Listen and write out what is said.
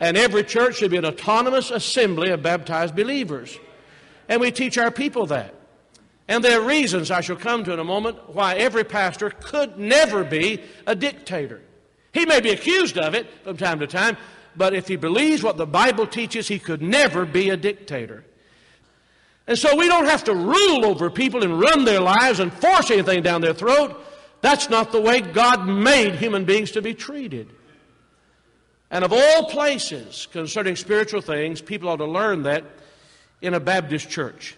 And every church should be an autonomous assembly of baptized believers. And we teach our people that. And there are reasons I shall come to in a moment why every pastor could never be a dictator. He may be accused of it from time to time, but if he believes what the Bible teaches, he could never be a dictator. And so we don't have to rule over people and run their lives and force anything down their throat. That's not the way God made human beings to be treated. And of all places concerning spiritual things, people ought to learn that in a Baptist church.